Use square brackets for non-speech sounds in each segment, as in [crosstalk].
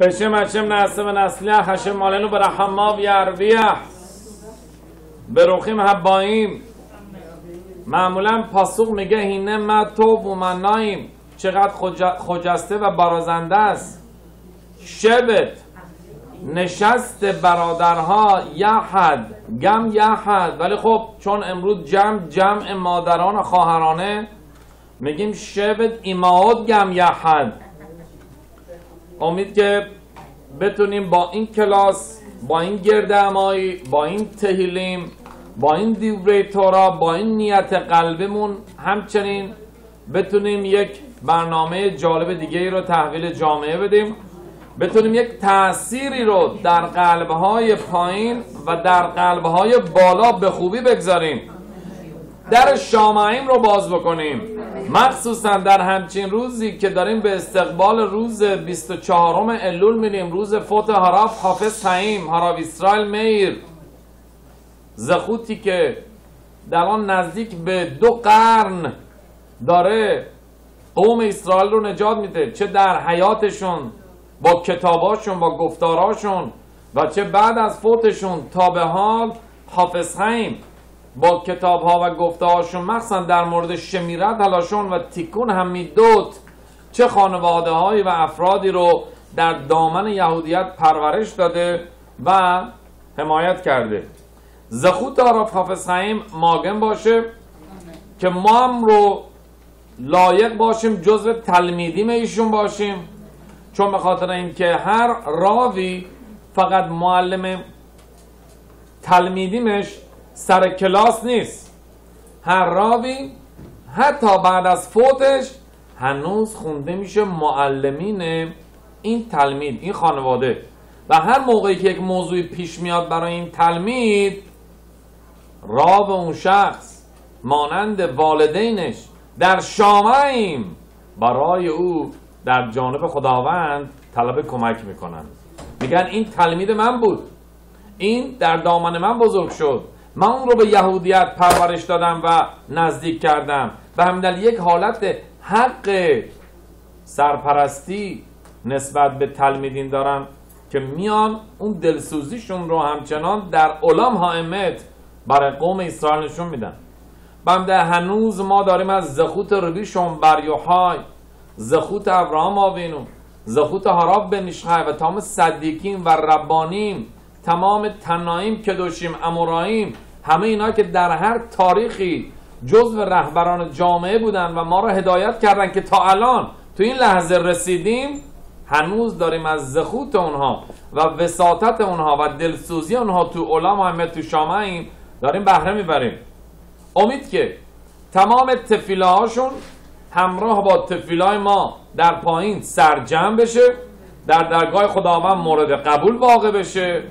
בשם השם נעשה ונצליח, השם עלינו ברחמיו ירוויח. ברוכים הבאים. معمولا پاسخ میگه هینه ما تو و من نایم چقدر خج- خجسته و برازنده است شبت نشست برادرها یحد گم یحد ولی خب چون امروز جمع جمع مادران و خواهرانه میگیم شبت ایماود گم یحد امید که بتونیم با این کلاس با این گردهمایی با این تهیلیم با این دیوره تورا با این نیت قلبمون همچنین بتونیم یک برنامه جالب دیگه ای رو تحویل جامعه بدیم. بتونیم یک تأثیری رو در قلبهای پایین و در قلبهای بالا به خوبی بگذاریم. در شامعیم رو باز بکنیم. مخصوصا در همچین روزی که داریم به استقبال روز 24 الول میریم روز فوت هراف حافظ حیم هراف اسرائیل میر. زخوتی که در آن نزدیک به دو قرن داره قوم اسرائیل رو نجات میده چه در حیاتشون با کتاباشون با گفتاراشون و چه بعد از فوتشون تا به حال حافظ حیم با کتاب ها و گفته هاشون مخصوصا در مورد شمیرت هلاشون و تیکون همیدوت چه خانواده هایی و افرادی رو در دامن یهودیت پرورش داده و حمایت کرده. زخوت آراف حافظ حیم ماگم باشه که ما هم رو لایق باشیم جزو تلمیدیم ایشون باشیم. چون به خاطر اینکه هر راوی فقط معلم تلمیدیمش سر کلاس نیست. هر راوی حتی بعد از فوتش هنوز خونده میشه معلمین این تلمید این خانواده. و هر موقعی که یک موضوعی پیش میاد برای این تلمید راو اون شخص مانند والدینش در شامعیم برای او در جانب خداوند طلب کمک می‌کنند میگن این تلمید من بود. این در دامن من بزرگ شد. من اون رو به یهودیت پرورش دادم و نزدیک کردم. و همین یک حالت حق سرپرستی نسبت به تلمیدین دارن که میان اون دلسوزیشون رو همچنان در علام حائمت برای قوم اسرائیل نشون میدن. بنده هنوز ما داریم از زخوت ربیشون بر یوحای زخوت ابراهام آوینو زخوت هراب بن و تمام صدیقین و ربانیم تمام تنایم کدوشیم اموراییم همه اینا که در هر تاریخی جزو رهبران جامعه بودن و ما را هدایت کردن که تا الان تو این لحظه رسیدیم هنوز داریم از زخوت اونها و وساطت اونها و دلسوزی اونها تو علام و تو شامعیم داریم بهره می‌بریم. امید که تمام تفیله هاشون همراه با تفیلای ما در پایین سرجم بشه در درگاه خداوند مورد قبول واقع بشه.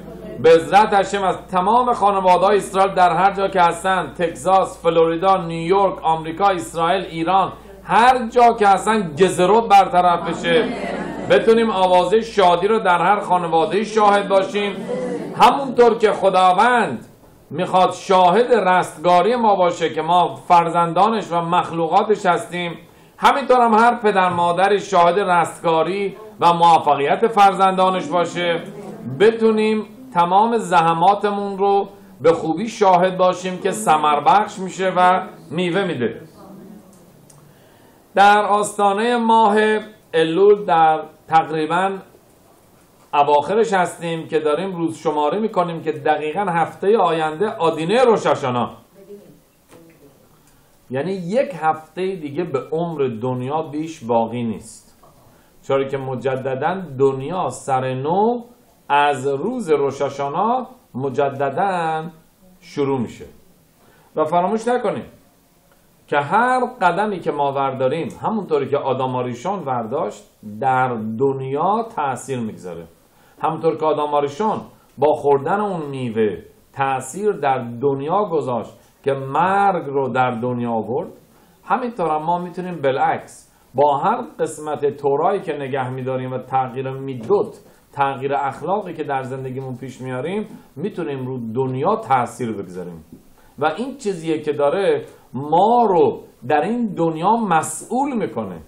عزت هشم از تمام خانواده اسرائیل در هر جا که هستن تگزاس، فلوریدا، نیویورک، آمریکا، اسرائیل، ایران هر جا که هستن گزروت برطرف بشه. بتونیم آوازه شادی رو در هر خانواده شاهد باشیم. همونطور که خداوند می‌خواد شاهد رستگاری ما باشه که ما فرزندانش و مخلوقاتش هستیم همینطور هم هر پدر مادری شاهد رستگاری و موفقیت فرزندانش باشه. بتونیم تمام زحماتمون رو به خوبی شاهد باشیم که سمر بخش میشه و میوه میده. در آستانه ماه الول در تقریبا اواخرش هستیم که داریم روز شماری می‌کنیم که دقیقا هفته آینده آدینه روششانا یعنی یک هفته دیگه به عمر دنیا بیش باقی نیست. چرا که مجددا دنیا سر نو از روز روششانا مجددا شروع میشه. و فراموش نکنیم که هر قدمی که ما ورداریم همونطوری که آدم آریشان ورداشت در دنیا تاثیر می‌گذاره. همونطور که آدم آریشان با خوردن اون میوه تاثیر در دنیا گذاشت که مرگ رو در دنیا آورد همینطور هم ما می‌تونیم بالعکس با هر قسمت تورایی که نگه میداریم و تغییر میدوت تغییر اخلاقی که در زندگیمون پیش میاریم می‌تونیم رو دنیا تاثیر بگذاریم. و این چیزیه که داره ما رو در این دنیا مسئول می‌کنه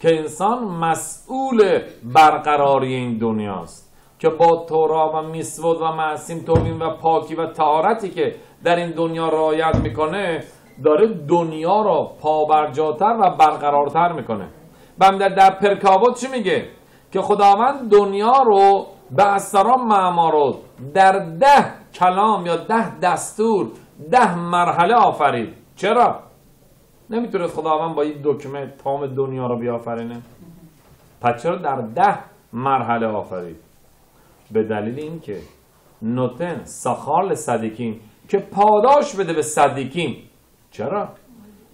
که انسان مسئول برقراری این دنیاست. که با تورا و میسود و معصیم تومین و پاکی و تهارتی که در این دنیا رعایت می‌کنه داره دنیا را پابرجاتر و برقرارتر می‌کنه. بنده در پرکاوت چی میگه؟ که خداوند دنیا رو به اثران معمارو در ده کلام یا ده دستور ده مرحله آفرید چرا؟ نمی‌تونه خداوند با این دکمه تام دنیا رو بیافرینه پس چرا در ده مرحله آفرید به دلیل اینکه نوتن سخال صدیکیم که پاداش بده به صدیکیم چرا؟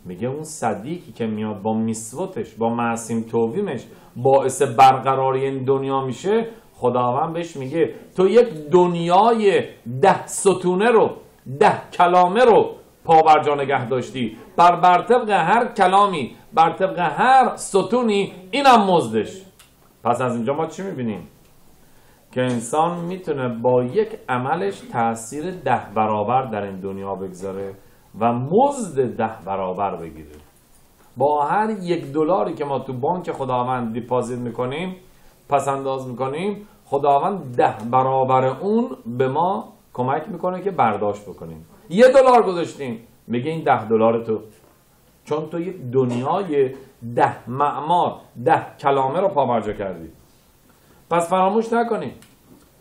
میگه اون صدیقی که میاد با میسوتش با معصیم توبیمش باعث برقراری این دنیا میشه خداوند بهش میگه تو یک دنیای ده ستونه رو ده کلامه رو پاورجا نگه داشتی. بر برطبق هر کلامی بر طبق هر ستونی اینم مزدش. پس از اینجا ما چی می‌بینیم؟ که انسان می‌تونه با یک عملش تاثیر ده برابر در این دنیا بگذاره و مزد ده برابر بگیره. با هر یک دلاری که ما تو بانک خداوند دیپازیت می‌کنیم پس انداز می‌کنیم خداوند ده برابر اون به ما کمک می‌کنه که برداشت بکنیم. یه دلار گذاشتیم. میگه این ده دلار تو. چون تو یک دنیای ده معمار ده کلامه رو پابرجا کردی. پس فراموش نکنیم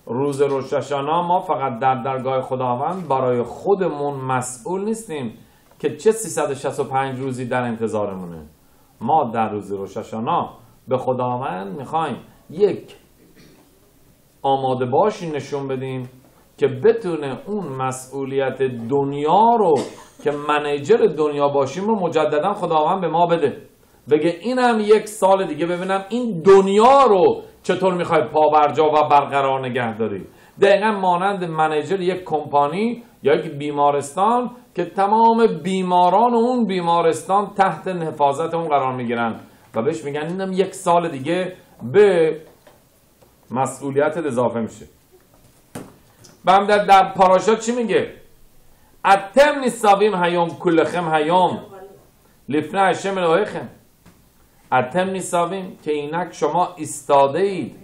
روز روششانا ما فقط در درگاه خداوند برای خودمون مسئول نیستیم. که چه 365 روزی در انتظارمونه. ما در روز روششانا به خداوند می‌خوایم یک آماده باشی نشون بدیم که بتونه اون مسئولیت دنیا رو که منیجر دنیا باشیم رو مجددا خداوند به ما بده. بگه اینم یک سال دیگه ببینم این دنیا رو چطور می‌خوای پاورجا و برقرار نگه داری. دقیقا مانند منیجر یک کمپانی یا یک بیمارستان که تمام بیماران اون بیمارستان تحت حفاظت اون قرار می‌گیرن. و بهش میگن اینم یک سال دیگه به مسئولیت اضافه میشه. و در, در پاراشا چی میگه؟ اتم نیستابیم هیوم کلخم هیوم لفنه هشم الهیخم اتم نیستابیم که اینک شما استاده اید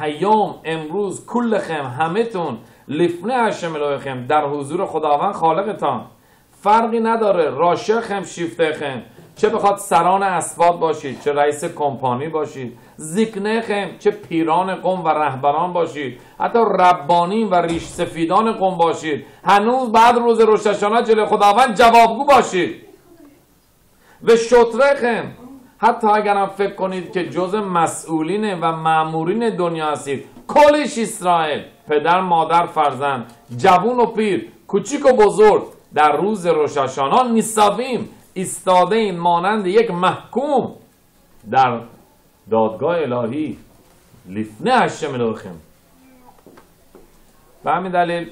هیوم امروز کلخم همتون لفنه هشم الهیخم در حضور خداوند خالقتان. فرقی نداره. راشخم شیفتخم چه بخواد سران اسباد باشید چه رئیس کمپانی باشید زیکنخم چه پیران قوم و رهبران باشید حتی ربانی و ریش سفیدان قوم باشید. هنوز بعد روز روششانه جلوی خداوند جوابگو باشید. و شطرخم حتی اگرم فکر کنید که جز مسئولین و معمورین دنیا هستید. کلش اسرائیل. پدر مادر فرزند. جوون و پیر. کوچیک و بزرگ. در روز روششانا نیساویم ایستاده این مانند یک محکوم در دادگاه الهی. لیفنه هشم الهیم به همین دلیل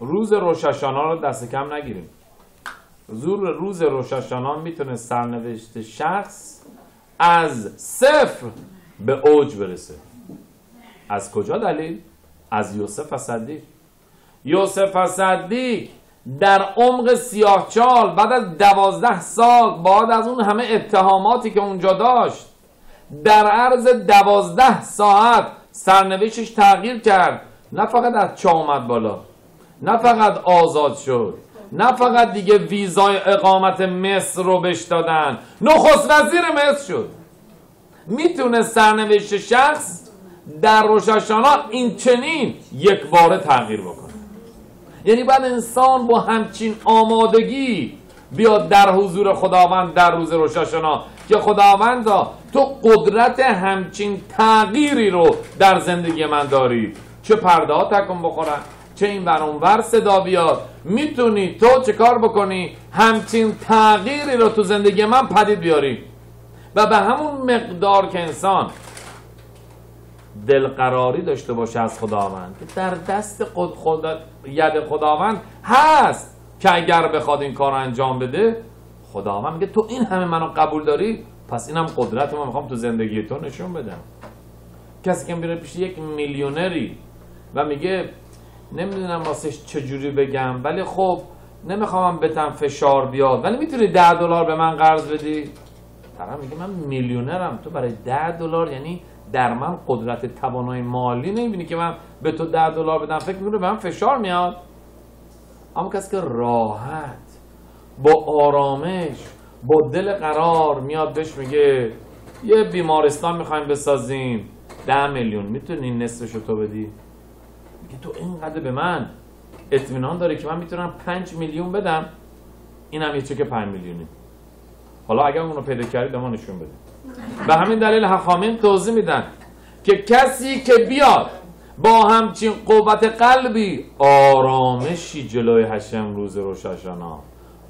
روز روششانا رو دست کم نگیریم. زور روز روششانا می‌تونه سرنوشت شخص از صفر به اوج برسه. از کجا دلیل؟ از یوسف صدیق. یوسف صدیق در عمق سیاهچال بعد از دوازده سال بعد از اون همه اتهاماتی که اونجا داشت در عرض دوازده ساعت سرنوشتش تغییر کرد. نه فقط از چا اومد بالا نه فقط آزاد شد نه فقط دیگه ویزای اقامت مصر رو بهش دادن نخست وزیر مصر شد. می‌تونه سرنوشت شخص در روششانا این چنین یک بار تغییر بکنه. یعنی بعد انسان با همچین آمادگی بیاد در حضور خداوند در روز روشاشنا که خداوند تو قدرت همچین تغییری رو در زندگی من داری. چه پرده ها تکن بخورن چه این ور صدا بیاد. می‌تونی تو چه کار بکنی؟ همچین تغییری رو تو زندگی من پدید بیاری. و به همون مقدار که انسان دلقراری داشته باشه از خداوند. که در دست خود خدا ید خداوند هست که اگر بخواد این کار انجام بده خداوند میگه تو این همه منو قبول داری؟ پس اینم قدرت ما می‌خوام تو زندگی تو نشون بدم. کسی که میره پیش یک میلیونری و میگه نمی‌دونم واسه چجوری بگم ولی خب نمی‌خوام بتم فشار بیاد. ولی می‌تونی ده دلار به من قرض بدی؟ طرف میگه من میلیونرم تو برای ده دلار یعنی در من قدرت توانای مالی نمی‌بینی که من به تو ده دلار بدم فکر می‌کنه به من فشار میاد؟ اما کسی که راحت با آرامش با دل قرار میاد بهش میگه یه بیمارستان می‌خوایم بسازیم. ده میلیون می‌تونی نصفشو تو بدی؟ میگه تو اینقدر به من اطمینان داره که من می‌تونم پنج میلیون بدم؟ اینم یه چک پنج میلیونی. حالا اگر اونو پیدا کردی به ما نشون بده. به همین دلیل حخامین توضیح میدن که کسی که بیاد با همچین قوت قلبی آرامشی جلوی هشم روز روشاشانا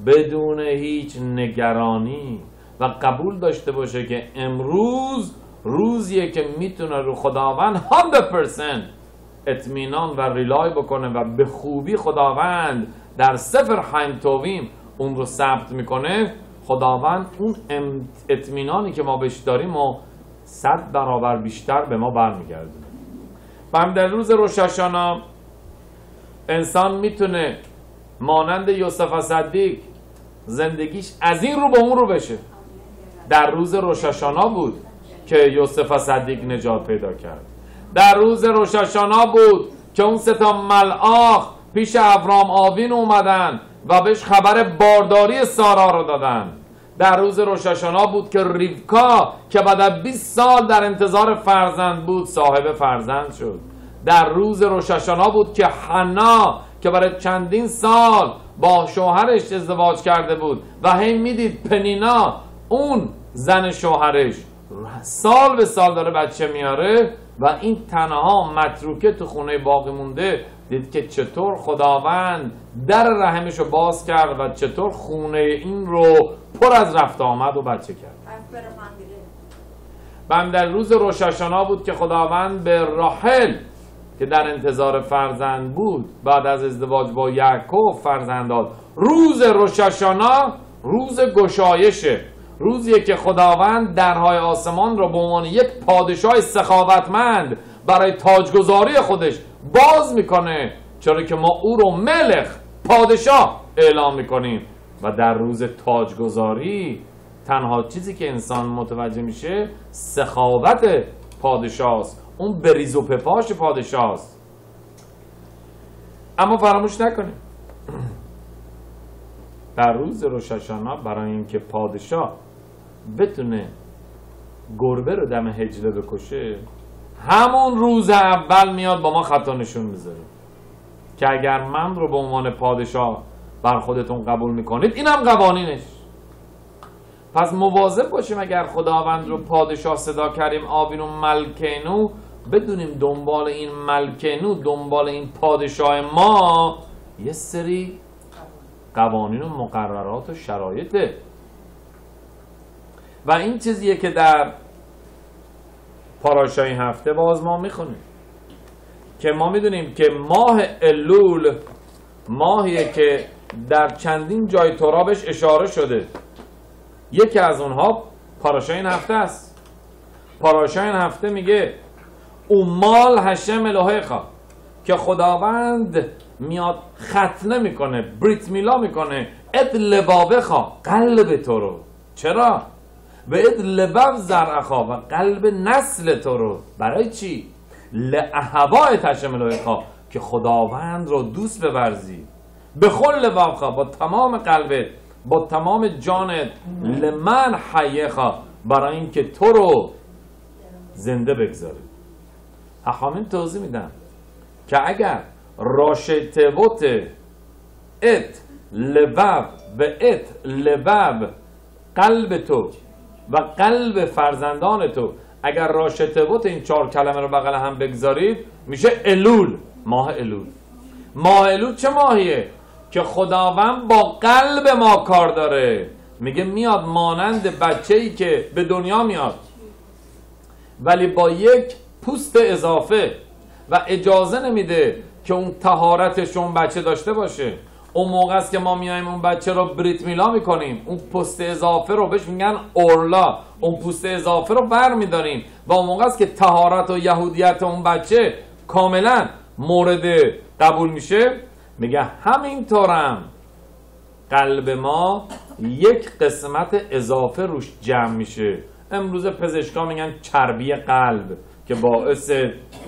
بدون هیچ نگرانی و قبول داشته باشه که امروز روزیه که می‌تونه رو خداوند 100% اطمینان و ریلای بکنه و به خوبی خداوند در سفر حیم تویم اون رو ثبت می‌کنه. خداوند اون اطمینانی که ما بهش داریم و صد برابر بیشتر به ما برمیگردونه. و در روز روششانا انسان می‌تونه مانند یوسف صدیق زندگیش از این رو به اون رو بشه. در روز روششانا بود که یوسف صدیق نجات پیدا کرد. در روز روششانا بود که اون ستا ملآخ پیش ابرام آوین اومدن. و بهش خبر بارداری سارا رو دادن. در روز روششانا بود که ریوکا که بعد از 20 سال در انتظار فرزند بود صاحب فرزند شد. در روز روششانا بود که حنا که برای چندین سال با شوهرش ازدواج کرده بود و هی می‌دید پنینا اون زن شوهرش. سال به سال داره بچه میاره و این تنها متروکه تو خونه باقی مونده دید که چطور خداوند در رحمش رو باز کرد و چطور خونه این رو پر از رفت آمد و بچه کرد. و در روز روششانا بود که خداوند به راحل که در انتظار فرزند بود بعد از ازدواج با یعقوب فرزند داد. روز روششانا روز گشایشه روزیه که خداوند درهای آسمان را به عنوان یک پادشاه سخاوتمند برای تاجگذاری خودش باز می‌کنه. چرا که ما او رو ملخ پادشاه اعلام می‌کنیم. و در روز تاجگذاری تنها چیزی که انسان متوجه میشه سخاوت پادشاه اون بریز و پپاش پادشاه اما فراموش نکنیم [clears throat] در روز روششانا برای اینکه پادشاه بتونه گربه رو دم هجله بکشه همون روز اول میاد با ما خطا نشون می‌ذاره. که اگر من رو به عنوان پادشاه بر خودتون قبول می‌کنید اینم قوانینش. پس مواظب باشیم اگر خداوند رو پادشاه صدا کردیم آبینو ملکنو بدونیم دنبال این ملکنو دنبال این پادشاه ما یه سری قوانین و مقررات و شرایطه. و این چیزیه که در پاراشای هفته باز ما می‌خونیم. که ما می‌دونیم که ماه الول ماهیه که در چندین جای ترابش اشاره شده. یکی از اونها پاراشای هفته است. پاراشای هفته میگه اومال هشم الهه که خداوند میاد ختنه می‌کنه بریت میلا می‌کنه. اد لبابه قلب تو رو. چرا؟ و اد لباب زرعخا و قلب نسل تو رو. برای چی؟ لعهوای تشم خواه که خداوند رو دوست بورزی. به خل لباب با تمام قلبت با تمام جانت. لمن حیخا برای اینکه تو رو زنده بگذاری حخامین توضیح میدن که اگر راشتوت ات لبب و ات لبب قلب تو و قلب فرزندان تو. اگر راشتوت این چهار کلمه رو بغل هم بگذارید میشه الول. ماه الول. ماه الول چه ماهیه؟ که خداوند با قلب ما کار داره. میگه میاد مانند بچه ای که به دنیا میاد. ولی با یک پوست اضافه و اجازه نمیده که اون تهارتش اون بچه داشته باشه. اون موقع است که ما میایم اون بچه رو بریت میلا می‌کنیم. اون پوست اضافه رو بهش میگن اورلا اون پوست اضافه رو بر میداریم. و اون موقع است که تهارت و یهودیت اون بچه کاملا مورد قبول میشه. میگه همینطورم قلب ما یک قسمت اضافه روش جمع میشه. امروز پزشکا میگن چربی قلب که باعث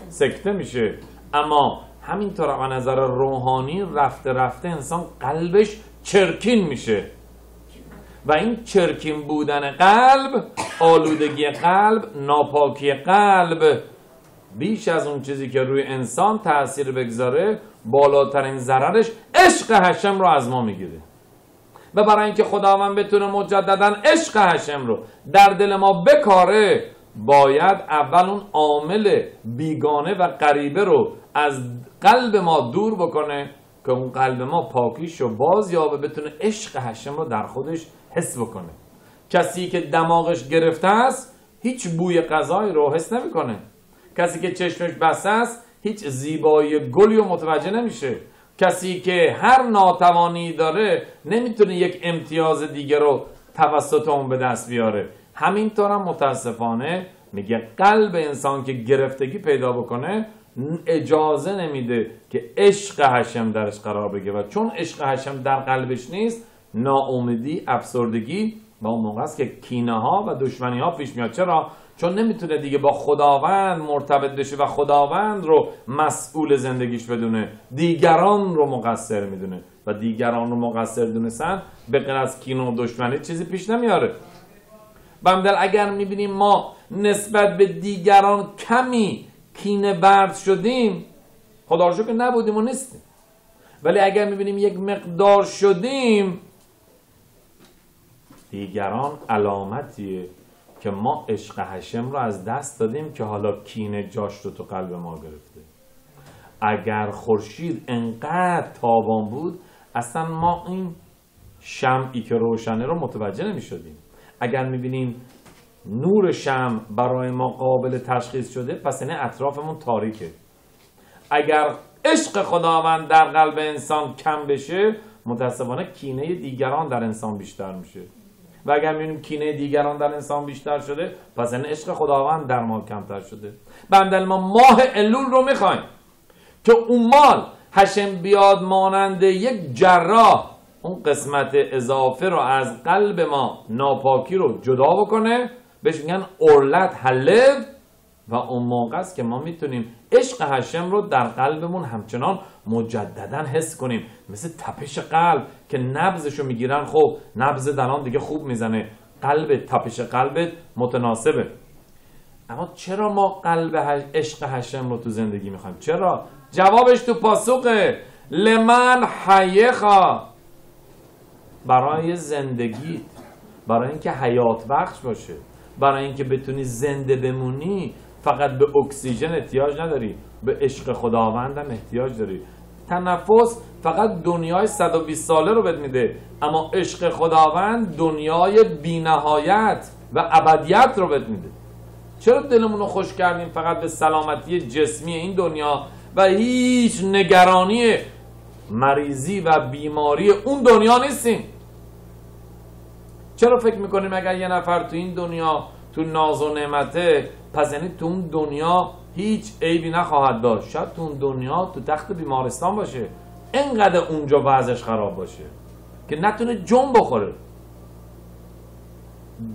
سکته میشه. اما همینطور از نظر روحانی رفته رفته انسان قلبش چرکین میشه. و این چرکین بودن قلب آلودگی قلب ناپاکی قلب بیش از اون چیزی که روی انسان تاثیر بگذاره بالاترین ضررش عشق هشم رو از ما می‌گیره. و برای اینکه خداوند بتونه مجددا عشق هشم رو در دل ما بکاره باید اول اون عامل بیگانه و غریبه رو از قلب ما دور بکنه که اون قلب ما پاکیش رو باز یابه بتونه عشق هشم رو در خودش حس بکنه. کسی که دماغش گرفته است هیچ بوی غذایی رو حس نمی‌کنه. کسی که چشمش بسته است هیچ زیبایی گلی رو متوجه نمیشه. کسی که هر ناتوانی داره نمی‌تونه یک امتیاز دیگه رو توسط اون به دست بیاره. همینطور هم متاسفانه میگه قلب انسان که گرفتگی پیدا بکنه اجازه نمیده که عشق هشم درش قرار بگیره و چون عشق هشم در قلبش نیست ناامیدی افسردگی و اون موقع است که کینه ها و دشمنی ها پیش میاد. چرا؟ چون نمی‌تونه دیگه با خداوند مرتبط بشه و خداوند رو مسئول زندگیش بدونه. دیگران رو مقصر می‌دونه و دیگران رو مقصر دونستن به غیر از کینه و دشمنی چیزی پیش نمیاره. بمدل اگر می‌بینیم ما نسبت به دیگران کمی کینه برد شدیم خدا رو که نبودیم و نیستیم. ولی اگر می‌بینیم یک مقدار شدیم دیگران علامتیه که ما عشق هشم رو از دست دادیم که حالا کینه جاش رو تو قلب ما گرفته. اگر خورشید انقدر تابان بود اصلا ما این شمعی که روشنه رو متوجه نمی شدیم اگر می بینیم نور شم برای ما قابل تشخیص شده پس این اطرافمون تاریکه. اگر عشق خداوند در قلب انسان کم بشه متاسفانه کینه دیگران در انسان بیشتر میشه. و اگر می‌بینیم کینه دیگران در انسان بیشتر شده پس این عشق خداوند در ما کمتر شده. بندل ما ماه الول رو می‌خوایم که اون مال هشم بیاد مانند یک جراح اون قسمت اضافه رو از قلب ما ناپاکی رو جدا بکنه بهش میگن اورلت حلب و اون موقع است که ما می‌تونیم عشق هشم رو در قلبمون همچنان مجددا حس کنیم. مثل تپش قلب که نبزشو می‌گیرن خب نبز دلان دیگه خوب می‌زنه. قلب تپش قلبت متناسبه. اما چرا ما قلب عشق هشم رو تو زندگی می‌خوایم؟ چرا؟ جوابش تو پاسخه. لمن حیخا برای زندگیت. برای اینکه حیات بخش باشه. برای اینکه بتونی زنده بمونی فقط به اکسیژن احتیاج نداری. به عشق خداوندم احتیاج داری. تنفس فقط دنیای 120 ساله رو بهت میده. اما عشق خداوند دنیای بینهایت و ابدیت رو بهت میده. چرا دلمون رو خوش کردیم فقط به سلامتی جسمی این دنیا و هیچ نگرانی مریضی و بیماری اون دنیا نیستیم؟ چرا فکر می‌کنیم اگر یه نفر تو این دنیا تو ناز و نعمته پس یعنی تو اون دنیا هیچ عیبی نخواهد داشت. شاید تو اون دنیا تو تخت بیمارستان باشه. انقدر اونجا وضعش خراب باشه که نتونه جون بخوره.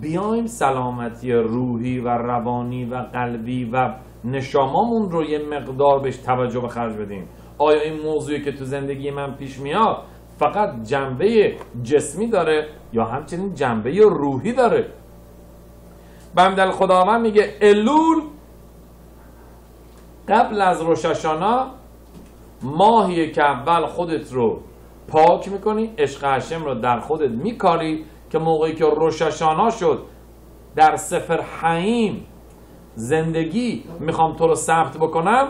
بیایم سلامتی روحی و روانی و قلبی و نشامامون رو یه مقدار بهش توجه به خرج بدیم. آیا این موضوعی که تو زندگی من پیش میاد فقط جنبه جسمی داره یا همچنین جنبه روحی داره. بمدل خداوند میگه الول قبل از روششانا ماهیه که اول خودت رو پاک می‌کنی عشق هشم رو در خودت میکاری که موقعی که روششانا شد در سفر حیم زندگی می‌خوام تو رو ثبت بکنم.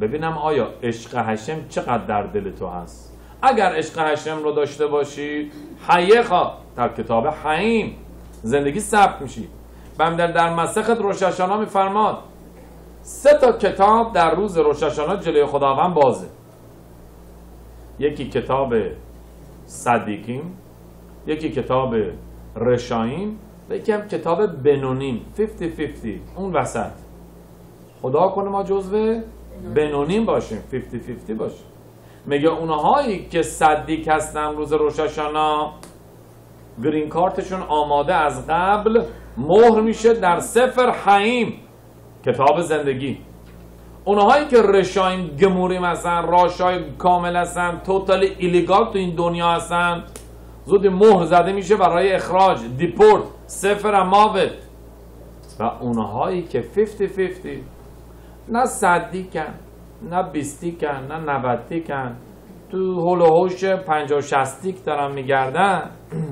ببینم آیا عشق هشم چقدر در دل تو هست. اگر عشق هشم رو داشته باشی حیخا در کتاب حیم زندگی ثبت میشی. بندر در مسخت روششانا میفرماد سه تا کتاب در روز روششانا جلوی خداوند بازه. یکی کتاب صدیقیم یکی کتاب رشاییم و یکی هم کتاب بنونیم. 50-50 اون وسط. خدا کنه ما جزو بنونیم باشیم. 50-50 باشیم. میگه اونهایی که صدیک هستن روز روشاشانا گرین کارتشون آماده از قبل مهر میشه در سفر حیم کتاب زندگی. اونهایی که رشاین گموریم هستن راشای کامل هستن توتال ایلیگال تو این دنیا هستن زود مهر زده میشه برای اخراج. دیپورت سفر ماوت. و اونهایی که 50 50 نه صدی کن نه بیستی کن نه نبتی کن تو هول و هوش 50 60 دارن میگردن.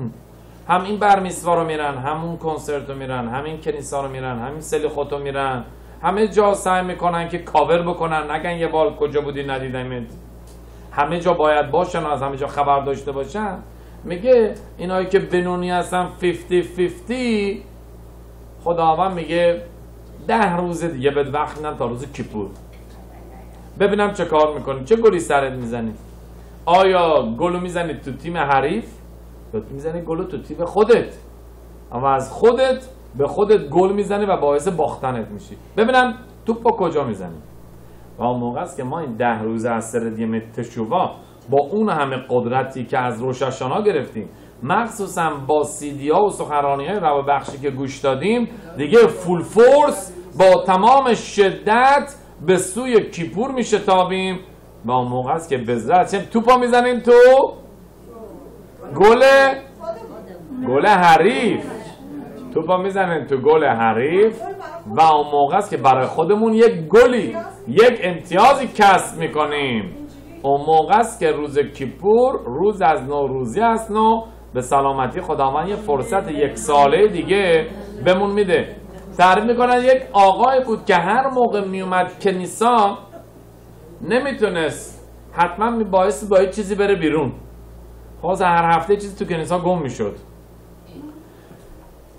[clears throat] هم این برمیسوا رو میرن همون کنسرت رو میرن همین کنیسا رو میرن همین سلی خودو میرن. همه جا سعی می‌کنن که کاور بکنن. نگن یه بار کجا بودی ندیدمت. همه جا باید باشن از همه جا خبر داشته باشن. میگه اینایی که بنونی هستن 50 50 خداوند میگه ده روز دیگه به وقت میدن تا روز کیپور. ببینم چه کار می‌کنی. چه گلی سرت می‌زنی؟ آیا گلو می‌زنی تو تیم حریف؟ یا می‌زنی گلو تو تیم خودت. اما از خودت به خودت گل می‌زنی و باعث باختنت میشی. ببینم توپ با کجا می‌زنی. و اون موقع است که ما این ده روز از سردیم تشووا با اون همه قدرتی که از روشاشانا گرفتیم مخصوصا با سیدی ها و سخرانی های رو بخشی که گوش دادیم دیگه فول فورس با تمام شدت به سوی کیپور میشه تابیم. و اون موقع است که بذرت. توپا می‌زنیم تو؟ گل؟ گل حریف. توپا می‌زنیم تو گل حریف. و اون موقع است که برای خودمون یک گلی یک امتیازی کسب می‌کنیم. اون موقع است که روز کیپور روز از نوروزی است نو به سلامتی خداوند یه فرصت یک ساله دیگه بمون میده. تعریف می‌کنن یک آقای بود که هر موقع میومد کنیسا نمی‌تونست حتما باعث با چیزی بره بیرون. خواست هر هفته چیزی تو کنیسا گم می‌شد.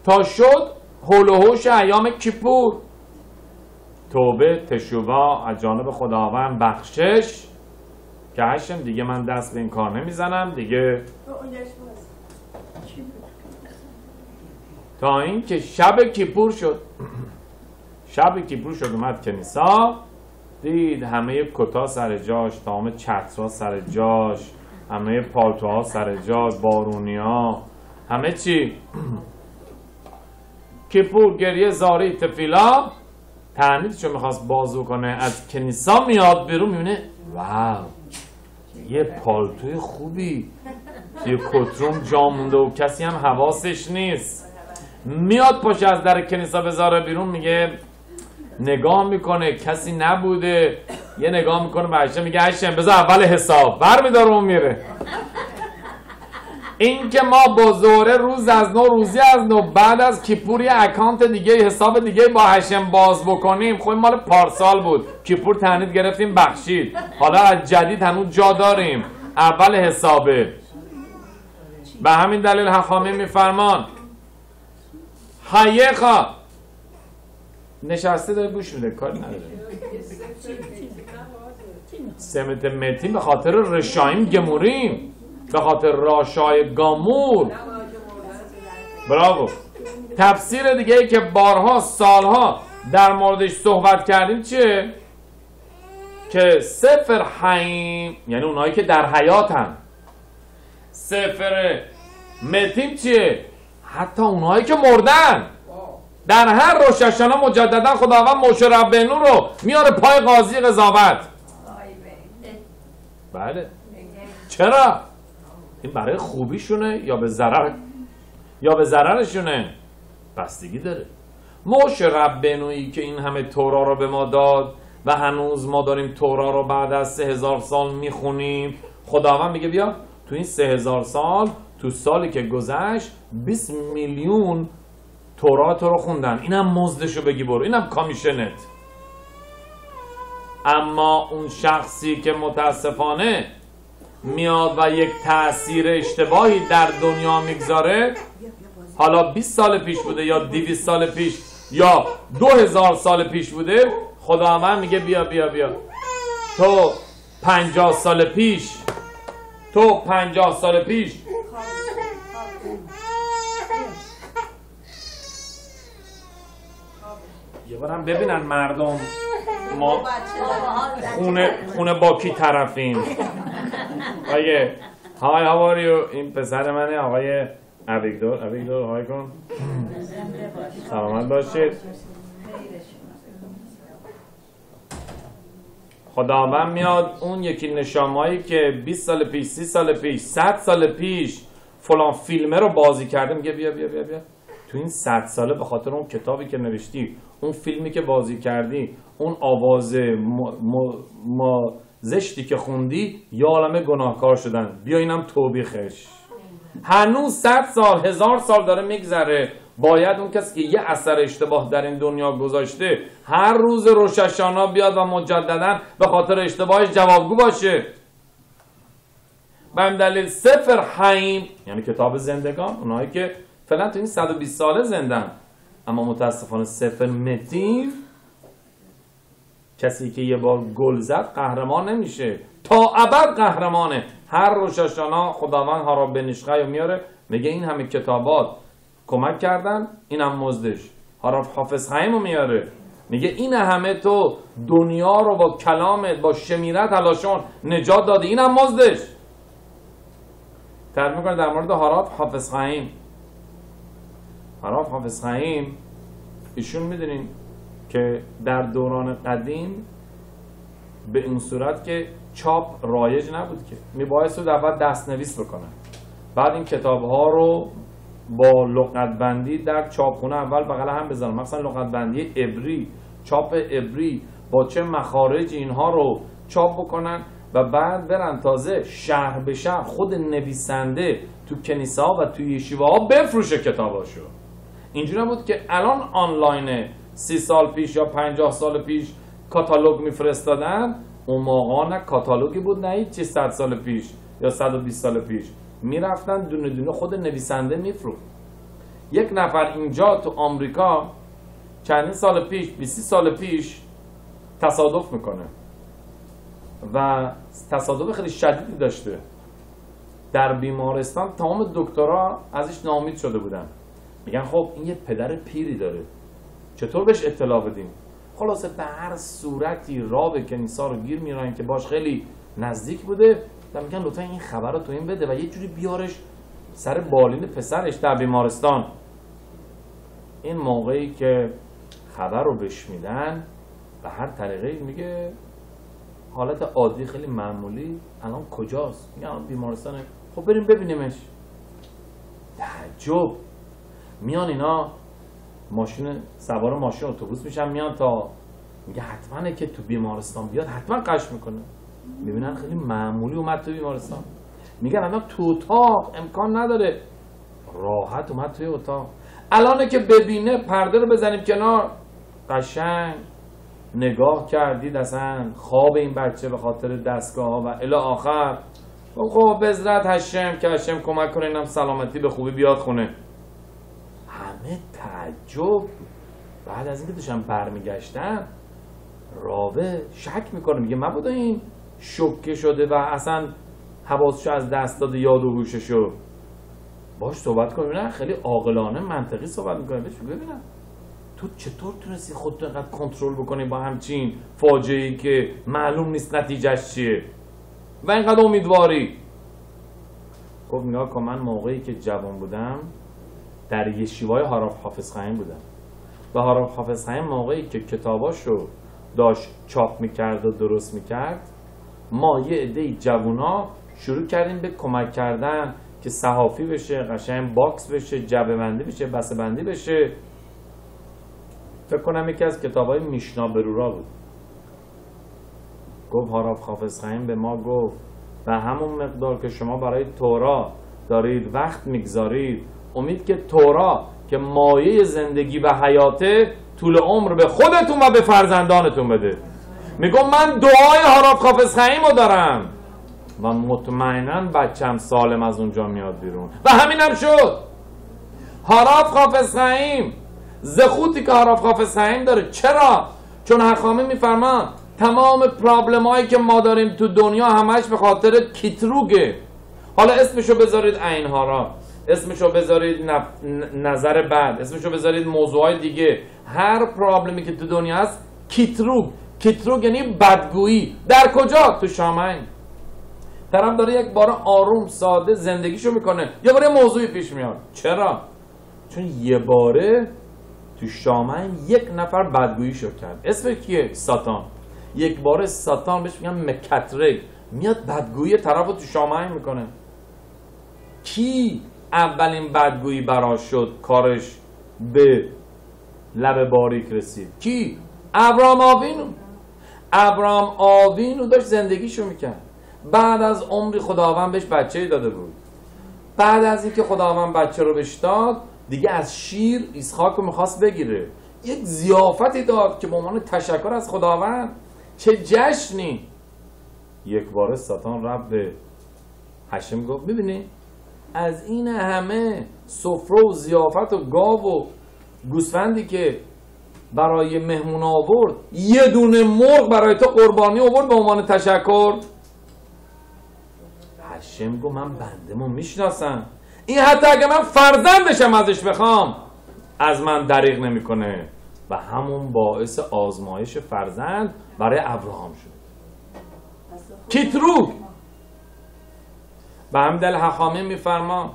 تا شد هول و هوش ایام کیپور. توبه تشووا از جانب خداوند بخشش. که هشتم دیگه من دست به این کار نمی‌زنم. دیگه تا اینکه شب کیپور شد. شب کیپور شد اومد کنیسا. دید همه کتا سر جاش تمام چترا سر جاش همه پالتوها سر جاش بارونیا. همه چی. کیپور گریه زاری تفیلا. چون می‌خواست بازو کنه. از کنیسا میاد بیرون می‌بینه واو یه پالتوی خوبی. یه کتروم جا مونده و کسی هم حواسش نیست. میاد پاش از در کنیسا بذاره بیرون میگه نگاه می‌کنه کسی نبوده. یه نگاه می‌کنه به میگه هشم بذار اول حساب. بر میداره اون میره. این که ما با روز از نو روزی از نو بعد از کیپور یه اکانت دیگه حساب دیگه با هشم باز بکنیم. خب مال پارسال بود. کیپور تنید گرفتیم بخشید. حالا از جدید هنوز جا داریم. اول حسابه. به همین دلیل حخامی میفرمان. حیقا نشسته داره گوش میده کار نداره. سمت متین به خاطر رشایم گموریم. به خاطر راشای گامور. براو تفسیر دیگه ای که بارها سالها در موردش صحبت کردیم چیه؟ که سفر حیم یعنی اونایی که در حیاتن. سفر متیم چیه؟ حتی اونایی که مردن. در هر روششانا مجددا خداوند موشه ربنو رو میاره پای قاضی قضاوت. بله. چرا؟ این برای خوبیشونه یا به ضرر؟ یا به ضررشونه؟ بستگی داره. موش ربنویی که این همه تورا رو به ما داد و هنوز ما داریم تورا رو بعد از سه هزار سال می‌خونیم. خداوند میگه بیا تو این سه هزار سال تو سالی که گذشت 20 میلیون تورات رو خوندن. اینم مزدشو بگی برو. اینم کامیشنت. اما اون شخصی که متاسفانه میاد و یک تاثیر اشتباهی در دنیا می‌گذاره حالا 20 سال پیش بوده یا 200 سال پیش یا 2000 سال پیش بوده خداوند میگه بیا بیا بیا. تو 50 سال پیش تو 50 سال پیش یه بارم ببینن مردم ما خونه, خونه با کی طرفیم؟ آقای های هاواریو این پسر منه آقای اویگدور. اویگدور های کن سلامت باشید. خداوند میاد اون یکی نشامایی که 20 سال پیش 30 سال پیش 100 سال پیش فلان فیلمه رو بازی کرده میگه بیا بیا بیا بیا. تو این 100 ساله به خاطر اون کتابی که نوشتی اون فیلمی که بازی کردی اون آواز ما زشتی که خوندی یا عالمه گناهکار شدن. بیا اینم توبیخش. هنوز 100 سال هزار سال داره میگذره. باید اون کسی که یه اثر اشتباه در این دنیا گذاشته هر روز روششانا بیاد و مجددا به خاطر اشتباهش جوابگو باشه. به دلیل سفر حیم یعنی کتاب زندگان اونایی که فعلا تو این 120 ساله زندن. اما متاسفانه سفر متین کسی که یه بار گل زد قهرمان نمیشه. تا ابد قهرمانه. هر روششانا خداوند ها را به میاره. میگه این همه کتابات کمک کردن اینم مزدش. حرف حافظ خیم میاره. میگه این همه تو دنیا رو با کلامت با شمیرت علاشون نجات دادی. اینم مزدش. تعریف می‌کنه در مورد حراف حافظ خیم حراف حافظ خیم ایشون می‌دونین که در دوران قدیم به این صورت که چاپ رایج نبود که. میبایست رو اول دست نویس بکنن بعد این کتاب ها رو با لغت بندی در چاپخونه اول بغل هم بزنن مثلا لغت بندی ابری چاپ ابری با چه مخارج اینها رو چاپ بکنن. و بعد برن تازه شهر به شهر خود نویسنده تو کنیسه ها و تو یشیوه ها بفروشه کتاباشو. اینجوری بود که الان آنلاینه سی سال پیش یا پنجاه سال پیش کاتالوگ میفرستادن؟ اون موقع نه کاتالوگی بود نه چی صد سال پیش یا 120 سال پیش می‌رفتن دونه دونه خود نویسنده میفروخت. یک نفر اینجا تو آمریکا چندین سال پیش 20 سال پیش تصادف می‌کنه. و تصادف خیلی شدیدی داشته. در بیمارستان تمام دکترها ازش نامید شده بودن. میگن خب این یه پدر پیری داره. چطور بهش اطلاع بدیم؟ خلاصه به هر صورتی را به کنیسا رو گیر میرن که باش خیلی نزدیک بوده و میگن لطفا این خبر رو تو این بده و یه جوری بیارش سر بالین پسرش در بیمارستان. این موقعی که خبر رو بش میدن به هر طریقه میگه حالت عادی خیلی معمولی. الان کجاست؟ الان بیمارستانه. خب بریم ببینیمش. تعجب. میان اینا ماشین سوار ماشین اتوبوس میشن میان تا میگه حتما که تو بیمارستان بیاد حتما قش می‌کنه. می‌بینن خیلی معمولی اومد تو بیمارستان. میگن الان تو اتاق امکان نداره. راحت اومد توی اتاق. الان که ببینه پرده رو بزنیم کنار. قشنگ. نگاه کردید اصلا خواب این بچه به خاطر دستگاه ها و الی آخر؟ خب, خب بزرت هشم که هشم کمک کنه اینم سلامتی به خوبی بیاد خونه. همه تعجب. بعد از اینکه داشتن برمیگشتن راوه شک می‌کنه میگه مبادا این شکه شده و اصلا حواسشو از دست داده یاد و هوششو. باش صحبت کنیم. نه خیلی عاقلانه منطقی صحبت می‌کنه. بهش ببینم. تو چطور تونستی خودتو اینقدر کنترل بکنی با همچین فاجعه ای که معلوم نیست نتیجهش چیه؟ و اینقدر امیدواری. گفت نگاه کن من موقعی که جوان بودم در ישיבה ی הרב חפץ חיים بودم. و הרב חפץ חיים موقعی که کتاباشو داشت چاپ می‌کرد و درست می‌کرد ما یه عده جوونا شروع کردیم به کمک کردن که صحافی بشه قشنگ box بشه جعبه بندی بشه بسته بندی بشه. فکر کنم یکی از کتاب های میشنا برورا بود. گفت حافظ خیم به ما گفت و همون مقدار که شما برای تورا دارید وقت می‌گذارید امید که تورا که مایه زندگی و حیاته طول عمر به خودتون و به فرزندانتون بده. میگم من دعای حراف خافز خیم رو دارم. و مطمئنا بچم سالم از اونجا میاد بیرون. و همینم شد. حراف خافز خیم زخوتی که حراف خافز خیم داره. چرا؟ چون حخامی میفرمان تمام پرابلم هایی که ما داریم تو دنیا همش به خاطر کیتروگه. حالا اسمشو بذارید عین حراف اسمشو بذارید نظر بعد. اسمشو بذارید موضوعهای دیگه. هر پرابلمی که تو دنیا هست کیتروگ. کیتروگ یعنی بدگویی. در کجا؟ تو شامنگ طرف داره یک بار آروم ساده زندگیشو می‌کنه. یه باره موضوعی پیش میاد. چرا؟ چون یه باره تو شامن یک نفر بدگویی شو کرد. اسم کیه؟ ساتان. یک بار ساتان بهش میگن مکتره میاد بدگویی طرف رو تو شامن می‌کنه. کی اولین بدگویی براش شد؟ کارش به لب باریک رسید. کی؟ ابرام آوینو. ابرام آوینو داشت زندگیشو می‌کرد. بعد از عمری خداوند بهش بچه داده بود. بعد از اینکه خداوند بچه رو بهش داد دیگه از شیر اسحاق رو می‌خواست بگیره. یک زیافتی داد که به عنوان تشکر از خداوند. چه جشنی. یک بار ساتان رفت به هشم گفت ببینی از این همه سفره و زیافت و گاو و گوسفندی که برای مهمون آورد یه دونه مرغ برای تو قربانی آورد به عنوان تشکر؟ هشم گفت من بنده می‌شناسم. این حتی اگه من فرزندشم ازش بخوام از من دریغ نمی‌کنه. و همون باعث آزمایش فرزند برای ابراهام شد. کیتروک. به هم دل حخامی میفرما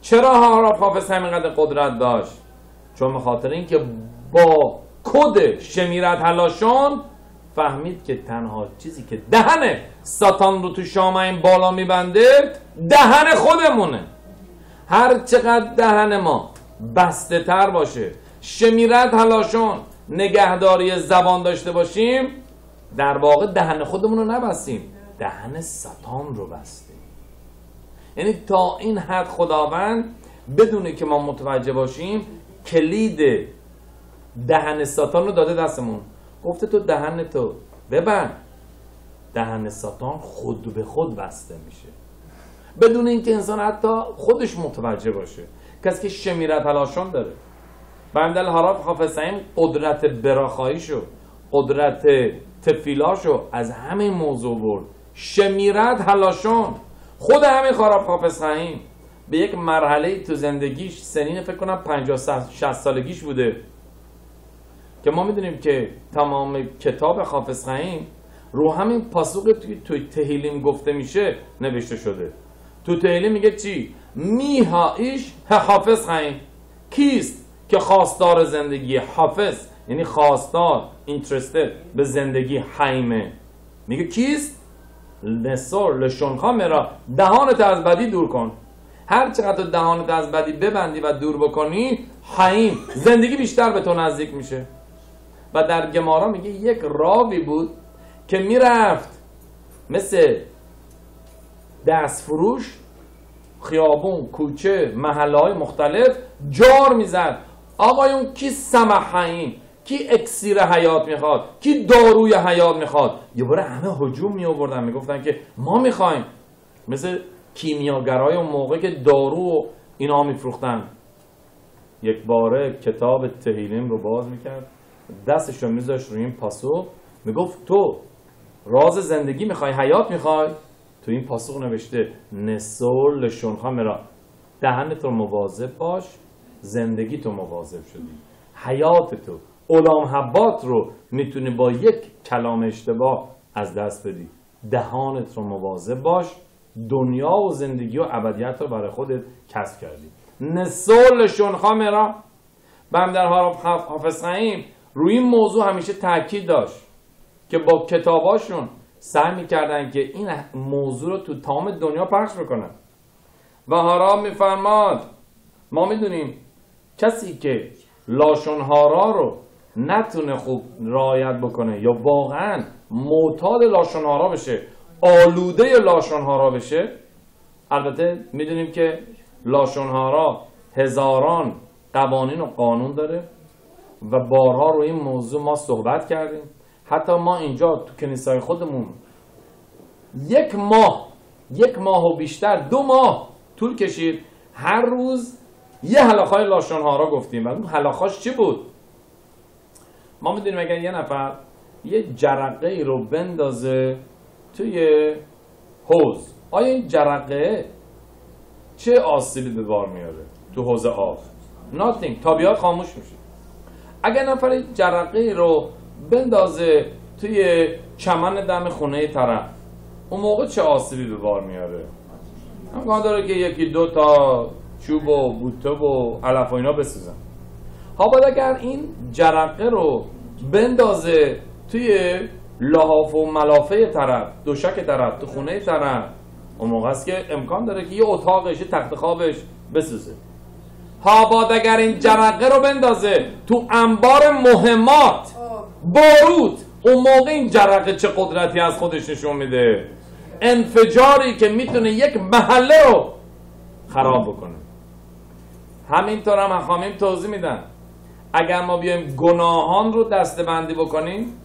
چرا هارا حافظ همینقدر قدرت داشت؟ چون به خاطر اینکه با کد شمیرت هلاشون فهمید که تنها چیزی که دهن ساتان رو تو شامه بالا میبنده دهن خودمونه. هر چقدر دهن ما بسته تر باشه شمیرت هلاشون نگهداری زبان داشته باشیم در واقع دهن خودمون رو نبستیم دهن ساتان رو بستیم. یعنی تا این حد خداوند بدونه که ما متوجه باشیم کلید دهن ساتان رو داده دستمون. گفته تو دهن تو ببند. دهن ساتان خود به خود بسته میشه. بدون اینکه انسان حتی خودش متوجه باشه. کسی که شمیرت هلاشان داره. بندل حراف حافظیم قدرت براخاییشو قدرت تفیلاشو از همین موضوع برد. شمیرت هلاشان خود همین خراب حافظ خیم به یک مرحله تو زندگیش سنین فکر کنم 50 60 سالگیش بوده. که ما می‌دونیم که تمام کتاب حافظ رو همین پاسوق توی توی تهیلیم گفته میشه نوشته شده. تو تهیلیم میگه چی؟ میهایش حافظ خیم کیست که خواستار زندگی حافظ؟ یعنی خواستار اینترستد به زندگی حیمه. میگه کیست؟ نسور لشونخا مرا دهانت از بدی دور کن. هر چقدر دهانت از بدی ببندی و دور بکنی حیم زندگی بیشتر به تو نزدیک میشه. و در گمارا میگه یک راوی بود که می‌رفت. مثل دست فروش خیابون کوچه محله های مختلف جار می‌زد. آقایون کی سمحین کی اکسیر حیات می‌خواد کی داروی حیات می‌خواد. یه باره همه هجوم می آوردن می‌گفتن که ما می‌خوایم. مثل کیمیاگرای اون موقع که دارو اینا میفروختن. یک باره کتاب تهیلیم رو باز می‌کرد دستش رو میذاشت روی این پاسو می‌گفت تو راز زندگی می‌خوای حیات می‌خوای؟ تو این پاسخ نوشته نسول لشونها مرا دهنت رو مواظب باش زندگی تو مواظب شدی. حیات تو علام حبات رو می‌تونی با یک کلام اشتباه از دست بدی. دهانت رو مواظب باش دنیا و زندگی و ابدیت رو برای خودت کسب کردی. نسول شنخا مرا بهم در حافظ خیم روی این موضوع همیشه تاکید داشت که با کتاباشون سعی می‌کردن که این موضوع رو تو تمام دنیا پخش بکنن. و هارا میفرماد. ما می‌دونیم کسی که لاشونهارا رو نتونه خوب رعایت بکنه یا واقعا معتاد لاشونهارا بشه آلوده لاشونهارا بشه البته می‌دونیم که لاشونهارا هزاران قوانین و قانون داره و بارها روی این موضوع ما صحبت کردیم. حتی ما اینجا تو کنیسای خودمون یک ماه یک ماه و بیشتر دو ماه طول کشید. هر روز یه حلاخای لاشونهارا گفتیم. و اون حلاخاش چی بود؟ ما می‌دونیم اگر یه نفر یه جرقه ای رو بندازه توی حوز آیا این جرقه چه آسیبی به بار میاره تو حوز آب؟ Nothing. تابیات خاموش میشه. اگر نفر جرقه رو بندازه توی چمن دم خونه طرف اون موقع چه آسیبی به بار میاره؟ امکان داره که یکی دو تا چوب و بوته و علف و اینا بسوزن. ها باید اگر این جرقه رو بندازه توی لحاف و ملافه طرف دوشک طرف تو خونه طرف اون موقع است که امکان داره که یه اتاقش یه تخت خوابش بسوزه. ها باد اگر این جرقه رو بندازه تو انبار مهمات بارود. اون موقع این جرقه چه قدرتی از خودش نشون میده؟ انفجاری که می‌تونه یک محله رو خراب بکنه. همینطور هم اخامیم توضیح میدن. اگر ما بیایم گناهان رو دسته بندی بکنیم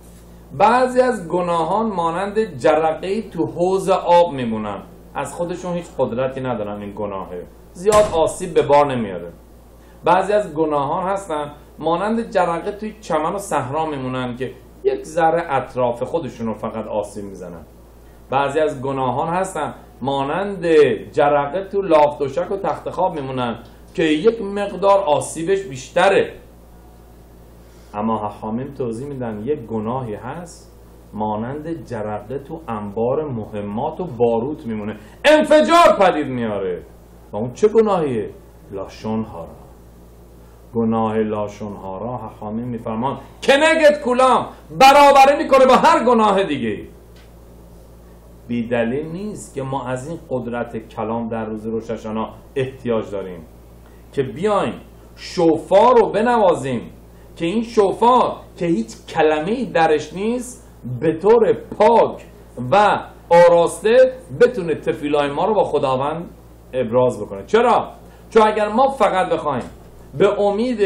بعضی از گناهان مانند جرقه تو حوز آب میمونن. از خودشون هیچ قدرتی ندارن این گناهه. زیاد آسیب به بار نمیاره. بعضی از گناهان هستن مانند جرقه توی چمن و صحرا میمونن که یک ذره اطراف خودشون رو فقط آسیب می‌زنن. بعضی از گناهان هستن مانند جرقه تو لاف دوشک و تخت خواب میمونن که یک مقدار آسیبش بیشتره. اما حخامیم توضیح میدن یک گناهی هست مانند جرقه تو انبار مهمات و باروت میمونه. انفجار پدید میاره و اون چه گناهیه؟ لاشون هارا. گناه لاشون هارا حخامیم میفرمان کنگت کلام برابره می‌کنه با هر گناه دیگه. بیدلیل نیست که ما از این قدرت کلام در روز روششانا احتیاج داریم که بیایم شوفار رو بنوازیم که این شوفار که هیچ کلمه درش نیست به طور پاک و آراسته بتونه تفیلای ما رو با خداوند ابراز بکنه. چرا؟ چون اگر ما فقط بخوایم به امید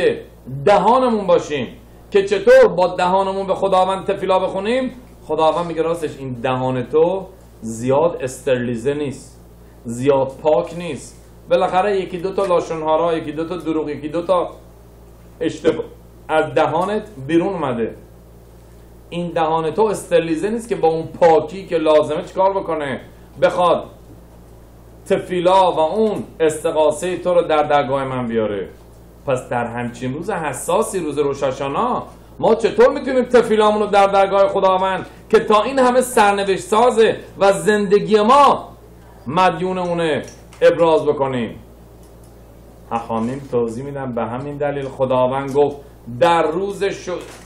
دهانمون باشیم. که چطور با دهانمون به خداوند تفیلا بخونیم؟ خداوند میگه راستش این دهان تو زیاد استرلیزه نیست. زیاد پاک نیست. بالاخره یکی دو تا لاشونهارا یکی دو تا دروغ یکی دو تا اشتباه از دهانت بیرون اومده. این دهان تو استرلیزه نیست که با اون پاکی که لازمه چیکار بکنه؟ بخواد تفیلا و اون استقاسه تو رو در درگاه من بیاره. پس در همچین روز حساسی روز روشاشانا ما چطور می‌تونیم تفیلامون رو در درگاه خداوند که تا این همه سرنوشت سازه و زندگی ما مدیون اونه ابراز بکنیم حخامیم توضیح میدن به همین دلیل خداوند گفت در روز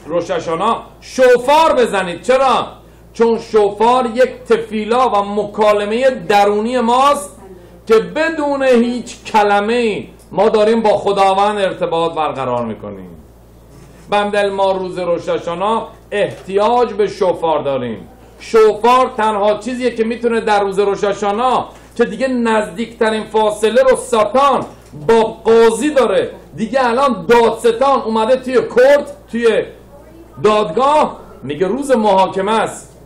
روششانا شوفار بزنید چرا؟ چون شوفار یک تفیلا و مکالمه درونی ماست که بدون هیچ کلمه ما داریم با خداوند ارتباط برقرار می‌کنیم. بندل ما روز روششانا احتیاج به شوفار داریم. شوفار تنها چیزیه که می‌تونه در روز روششانا که دیگه نزدیکترین فاصله رو ساتان با قاضی داره. دیگه الان دادستان اومده توی کورت توی دادگاه. میگه روز محاکمه است.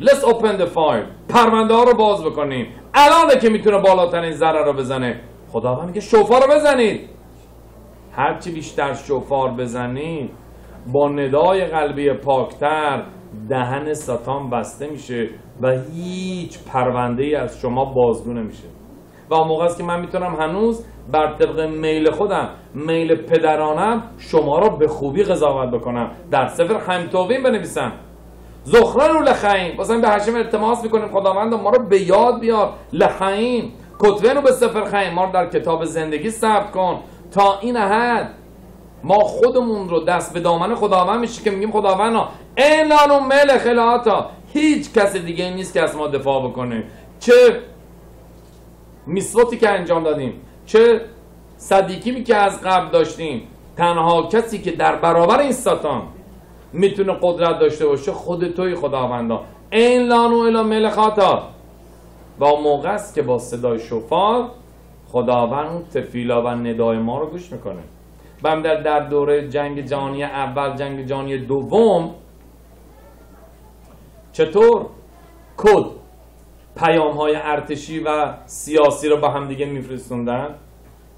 Let's open the file. پرونده ها رو باز بکنیم. الانه که می‌تونه بالاترین ذره رو بزنه. خداوند میگه شوفار بزنید. هرچی بیشتر شوفار بزنید با ندای قلبی پاکتر دهن ساتان بسته میشه و هیچ پرونده ای از شما بازگو نمیشه. و اون موقع است که من می‌تونم هنوز بر طبق میل خودم میل پدرانم شما را به خوبی قضاوت بکنم. در سفر خیمتوبین بنویسم. زخران و لخیم بازم به هشم التماس می‌کنیم. خداوند ما رو به یاد بیار. لخیم کتوه رو به سفر خیم ما در کتاب زندگی ثبت کن. تا این حد ما خودمون رو دست به دامن خداوند میشه که میگیم خداوند اعلان و مل خلاتا. هیچ کس دیگه نیست که از ما دفاع بکنه. چه میسوتی که انجام دادیم چه صدیکی که از قبل داشتیم. تنها کسی که در برابر این ساتان می‌تونه قدرت داشته باشه خود توی خداوندا. این لانو الا ملخاتا و موقع است که با صدای شفار خداوند اون تفیلا و ندای ما رو گوش می‌کنه. و در, در دوره جنگ جهانی اول جنگ جهانی دوم چطور کد پیام های ارتشی و سیاسی رو با هم دیگه میفرستوندن؟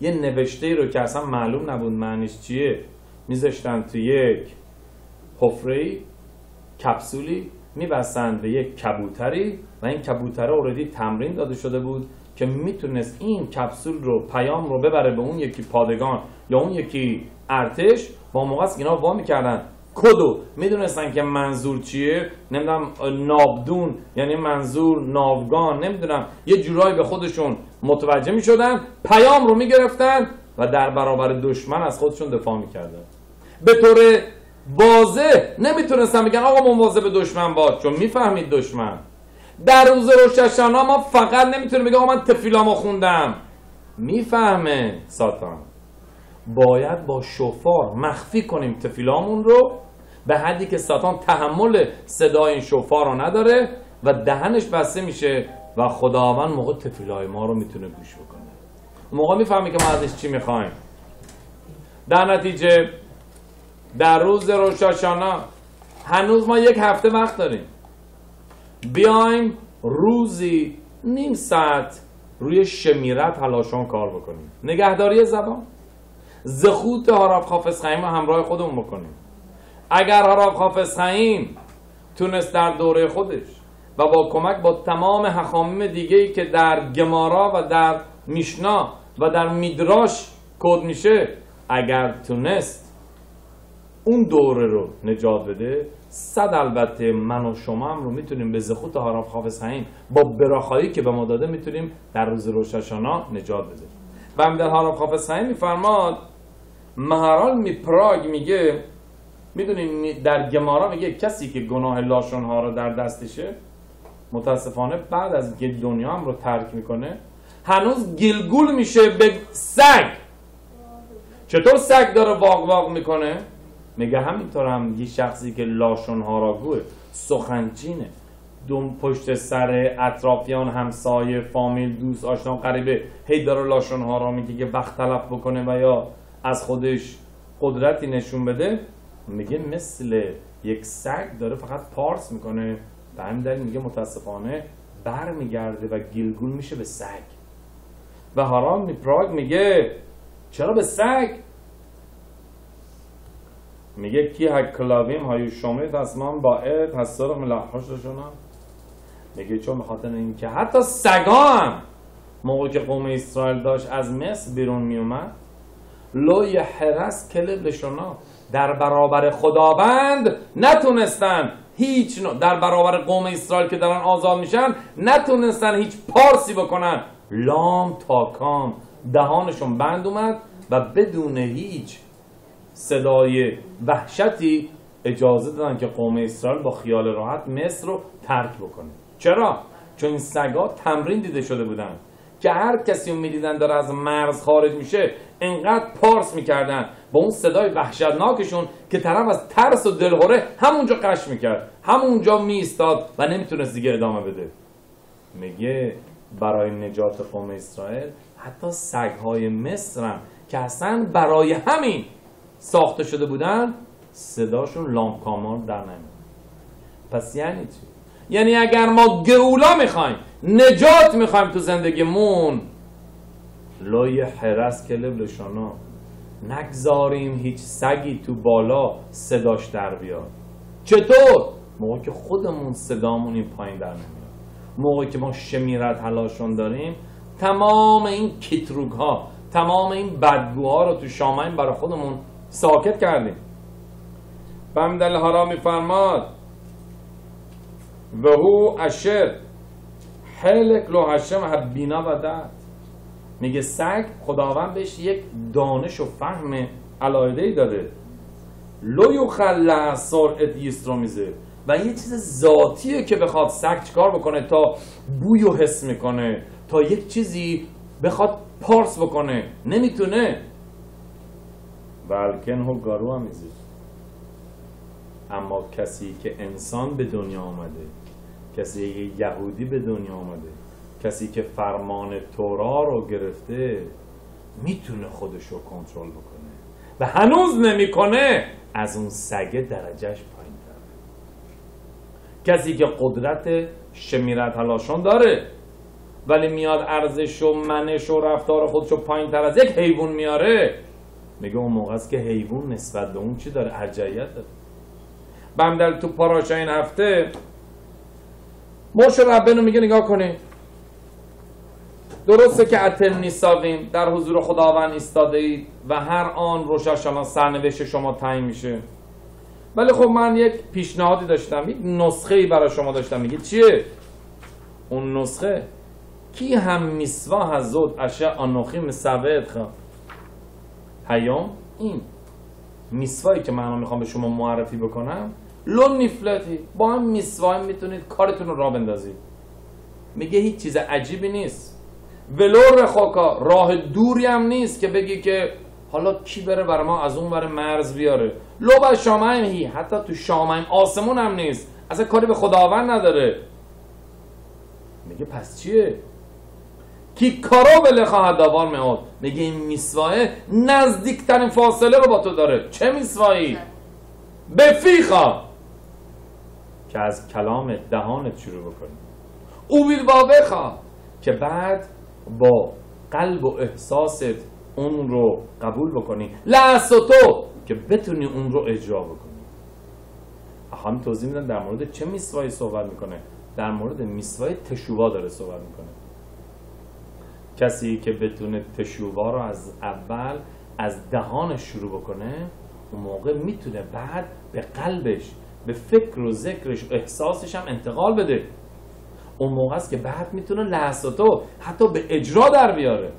یه نوشته رو که اصلا معلوم نبود معنیش چیه. میذاشتن تو یک حفره کپسولی میبستن به یک کبوتری و این کبوتره اوردی تمرین داده شده بود که می‌تونست این کپسول رو پیام رو ببره به اون یکی پادگان یا اون یکی ارتش. با موقع است اینا وا می‌کردن. کدو؟ می‌دونستن که منظور چیه؟ نمی‌دونم نابدون یعنی منظور ناوگان نمی‌دونم. یه جورایی به خودشون متوجه می‌شدن پیام رو می‌گرفتن و در برابر دشمن از خودشون دفاع می‌کردن. به طور واضح. نمی‌تونستن بگن آقا مواظب دشمن باش چون می‌فهمید دشمن. در روز روششانا ما فقط نمی‌تونیم بگم آقا من تفیلامو خوندم. می‌فهمه ساتان. باید با شفار مخفی کنیم تفیلامون رو به حدی که ساتان تحمل صدای این شفار رو نداره و دهنش بسته میشه و خداوند موقع تفیلای ما رو می‌تونه گوش بکنه. موقع می‌فهمی که ما ازش چی می‌خوایم. در نتیجه در روز روشاشانا هنوز ما یک هفته وقت داریم. بیایم روزی نیم ساعت روی شمیرت هلاشان کار بکنیم. نگهداری زبان. زخوت هاراب خافز خیم همراه خودمون بکنیم. اگر هاراب خافز خیم تونست در دوره خودش و با کمک با تمام حخامیم دیگه ای که در گمارا و در میشنا و در میدراش کد میشه اگر تونست اون دوره رو نجات بده صد البته من و شما هم رو می‌تونیم به زخوت هاراب خافز خیم با براخایی که به ما داده می‌تونیم در روز روششانا نجات بده. و در هاراب خافز خیم میفرماد مهارال می پراگ میگه می‌دونین در گمارا میگه کسی که گناه لاشون ها رو در دستشه متاسفانه بعد از اینکه دنیا هم رو ترک می‌کنه هنوز گلگول میشه به سگ. چطور سگ داره واق واق می‌کنه؟ میگه همینطور هم یه شخصی که لاشون گوه سخنچینه دوم پشت سر اطرافیان همسایه فامیل دوست آشنا قریبه هی داره لاشون ها را میگه که وقت تلف بکنه و یا از خودش قدرتی نشون بده. میگه مثل یک سگ داره فقط پارس می‌کنه. به همین دلیل میگه متاسفانه بر میگرده و گیلگول میشه به سگ. و هارام پراگ میگه چرا به سگ؟ میگه کی ها کلاویم های شمید از من با ات هسترم لحاش شونم میگه چون بخاطر اینکه حتی سگان موقع که قوم اسرائیل داشت از مصر بیرون میومد لوی حرس کلب لشونا در برابر خداوند نتونستن هیچ نوع در برابر قوم اسرائیل که دارن آزاد میشن نتونستن هیچ پارسی بکنن. لام تا کام دهانشون بند اومد و بدون هیچ صدای وحشتی اجازه دادن که قوم اسرائیل با خیال راحت مصر رو ترک بکنه. چرا؟ چون این سگا تمرین دیده شده بودن. که هر کسی اون می‌دیدن داره از مرز خارج میشه انقدر پارس می‌کردن. با اون صدای وحشتناکشون که طرف از ترس و دلهوره همونجا قش می‌کرد. همونجا میستاد و نمی‌تونست دیگه ادامه بده. میگه برای نجات قوم اسرائیل حتی سگهای مصر هم که اصلا برای همین ساخته شده بودن صداشون لامکامان در نمید پس یعنی چی؟ یعنی اگر ما گولا می‌خوایم نجات می‌خوایم تو زندگیمون لای حرس کلب لشانا نگذاریم هیچ سگی تو بالا صداش در بیاد چطور؟ موقع که خودمون صدامون این پایین در نمیاد موقع که ما شمیرت حلاشون داریم تمام این کتروگ ها تمام این بدگوها رو تو شامین برای خودمون ساکت کردیم. بمدل هارا میفرماد و هو اشر حلک لو هشم بینا و دد میگه سگ خداوند بهش یک دانش و فهم علایده ای داده. لو یست رو میزه. و یه چیز ذاتیه که بخواد سگ چکار بکنه؟ تا بوی و حس می‌کنه تا یک چیزی بخواد پارس بکنه. نمی‌تونه. بلکن هو گارو هم اما کسی که انسان به دنیا آمده کسی که یهودی به دنیا آمده کسی که فرمان تورا رو گرفته می‌تونه خودش رو کنترل بکنه و هنوز نمی‌کنه از اون سگه درجهش پایین کسی که قدرت شمیرت هلاشون داره ولی میاد ارزش و منش و رفتار خودشو پایین تر از یک حیوان میاره میگه اون موقع است که حیوان نسبت به اون چی داره؟ ارجعیت داره. بمدل تو پاراشا این هفته موش ربنو میگه نگاه کنید درسته که اتل نیستاقیم در حضور خداوند ایستاده اید و هر آن روشاشانا سرنوشت شما تعیین میشه. ولی خب من یک پیشنهادی داشتم یک نسخه ای برای شما داشتم. میگه چیه؟ اون نسخه کی هم میسوا هزود اشه آنوخی مسوید خوا پیام این میسوایی که من می‌خوام به شما معرفی بکنم لون نیفلتی با هم میسوایی می‌تونید کارتون رو را بندازید. میگه هیچ چیز عجیبی نیست. ولو رخاکا راه دوری هم نیست که بگی که حالا کی بره برای ما از اون بره مرز بیاره. لو بر شامعیم هی حتی تو شامعیم آسمون هم نیست. اصلا کاری به خداوند نداره. میگه پس چیه؟ کی کارا بله خواهد داوار میاد میگه این میسواه نزدیکترین فاصله رو با تو داره. چه میسوایی؟ بفیخا که از کلام دهانت شروع بکنی. او بیل بخوا که بعد با قلب و احساست اون رو قبول بکنی. تو. که بتونی اون رو اجرا بکنی. هم توضیح میدن در مورد چه میسوایی صحبت می‌کنه؟ در مورد میسوای تشووا داره صحبت می‌کنه. کسی که بتونه تشووا رو از اول از دهانش شروع بکنه اون موقع می‌تونه بعد به قلبش به فکر و ذکرش و احساسش هم انتقال بده. اون موقع است که بعد می‌تونه لحظاتو حتی به اجرا در بیاره.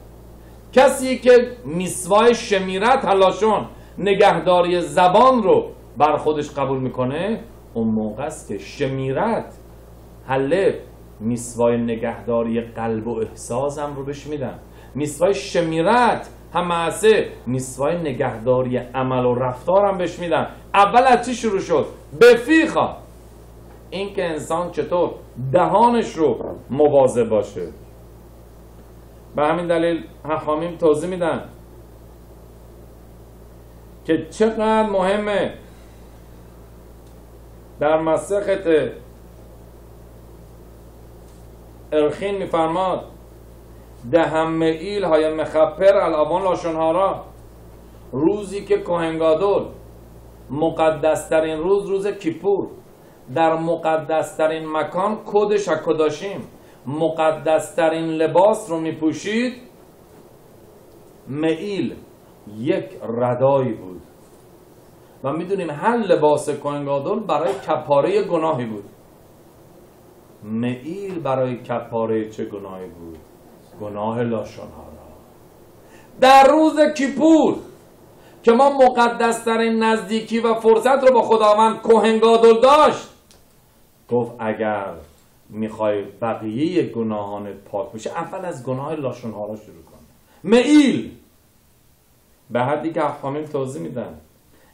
کسی که میسوای شمیرت هلاشون نگهداری زبان رو بر خودش قبول می‌کنه اون موقع است که شمیرت حلف میسوای نگهداری قلب و احساسم رو بهش میدم میسوای شمیرت هم میسوای نگهداری عمل و رفتارم بهش میدم اول از چی شروع شد؟ بفیخا این که انسان چطور دهانش رو مواظب باشه. به همین دلیل حخامیم توضیح میدن که چقدر مهمه. در مسخت ارخین میفرماد دهم ایل های مخپر الابان لاشنهارا. روزی که کوهنگادول مقدسترین روز روز کیپور. در مقدسترین مکان کد شکداشیم مقدسترین لباس رو میپوشید. میل یک ردایی بود. و می‌دونیم هر لباس کوهنگادول برای کپاره گناهی بود. میل برای کپاره چه گناهی بود؟ گناه لاشان ها را. در روز کیپور که ما مقدسترین نزدیکی و فرصت رو با خداوند کوهنگادل داشت گفت اگر می‌خوای بقیه گناهانت پاک بشه اول از گناه لاشون ها را شروع کن. میل به حدی که افهامیم توضیح میدن.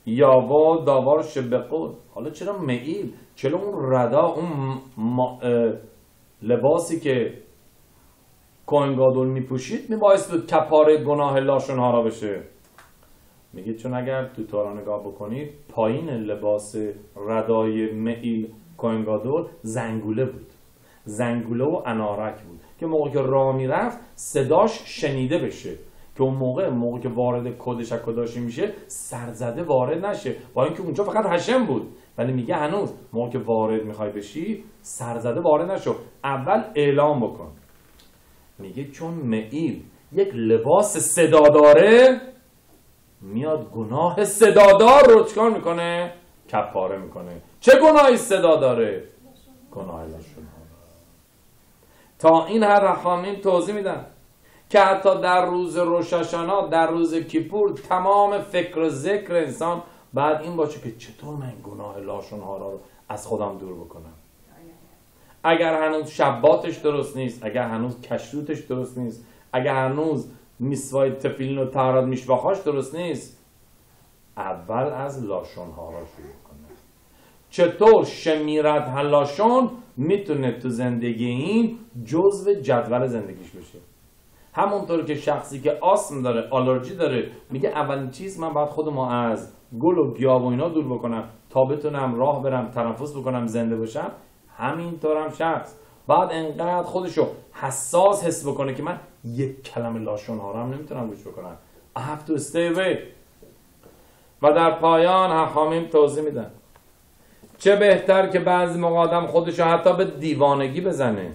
یاوا داوار شبقود حالا چرا میل چرا اون ردا اون لباسی که کوهنگادول میپوشید میبایست بود کپاره گناه لاشون ها را بشه. میگه چون اگر تو تارا نگاه بکنید پایین لباس ردای میل کوهنگادول زنگوله بود. زنگوله و انارک بود. که موقع که راه می‌رفت صداش شنیده بشه. که اون موقع موقع که وارد کد شکداشی میشه سرزده وارد نشه. با اینکه اونجا فقط هشم بود. ولی میگه هنوز موقع که وارد می‌خوای بشی سرزده وارد نشو. اول اعلام بکن. میگه چون معیل یک لباس صدا داره میاد گناه صدادار رو چکار می‌کنه؟ کفاره می‌کنه. چه گناهی صدا داره؟ گناه لاشون تا این هر رحامین توضیح میدن که حتی در روز روششانا در روز کیپور تمام فکر و ذکر انسان بعد این باشه که چطور من گناه لاشون ها رو از خودم دور بکنم؟ اگر هنوز شباتش درست نیست اگر هنوز کشروتش درست نیست اگر هنوز میسوای تفیلین و تهارت میشواخاش درست نیست اول از لاشون ها را شروع کنه. چطور شمیرت هلاشون می‌تونه تو زندگی این جزو جدول زندگیش بشه؟ همونطور که شخصی که آسم داره آلرژی داره میگه اولین چیز من باید خودمو از گل و گیاه و اینا دور بکنم تا بتونم راه برم تنفس بکنم زنده باشم همینطور هم شخص. بعد انقدر خودشو حساس حس بکنه که من یک کلمه لاشون ها نمی‌تونم گوش بکنم. I have to stay away. و در پایان حخامیم توضیح میدن. چه بهتر که بعضی موقع آدم خودشو حتی به دیوانگی بزنه.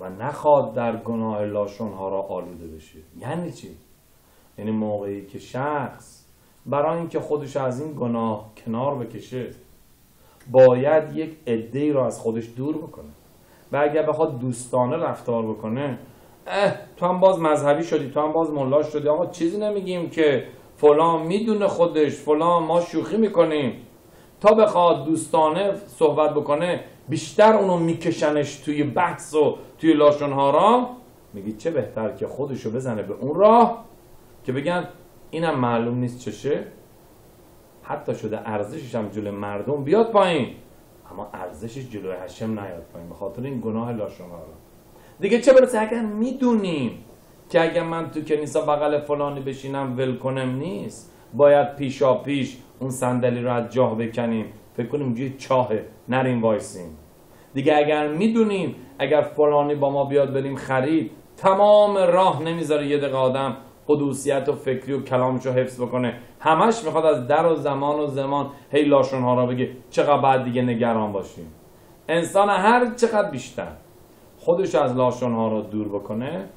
و نخواد در گناه لاشون ها را آلوده بشه. یعنی چی؟ یعنی موقعی که شخص برای اینکه خودش از این گناه کنار بکشه باید یک عده رو از خودش دور بکنه. و اگر بخواد دوستانه رفتار بکنه اه تو هم باز مذهبی شدی تو هم باز ملاش شدی آقا چیزی نمیگیم که فلان می‌دونه خودش فلان ما شوخی می‌کنیم. تا بخواد دوستانه صحبت بکنه بیشتر اونو میکشنش توی بحث و توی لاشونها را میگی چه بهتر که خودشو بزنه به اون راه که بگن اینم معلوم نیست چشه. حتی شده ارزشش هم جلوی مردم بیاد پایین. اما ارزشش جلوی هشم نیاد پایین به خاطر این گناه لاشونها را. دیگه چه برسه اگر می‌دونیم که اگر من تو کنیسا بغل فلانی بشینم ول کنم نیست. باید پیشا پیش اون صندلی رو از جاه بکنیم. فکر کنیم اونجوری چاهه نریم وایسیم. دیگه اگر می‌دونیم اگر فلانی با ما بیاد بریم خرید تمام راه نمی‌ذاره یه دقیقه آدم قدوسیت و فکری و کلامش رو حفظ بکنه. همش می‌خواد از در و زمان و زمان هی لاشون ها را بگه چقدر بعد دیگه نگران باشیم. انسان هر چقدر بیشتر خودش از لاشون ها رو دور بکنه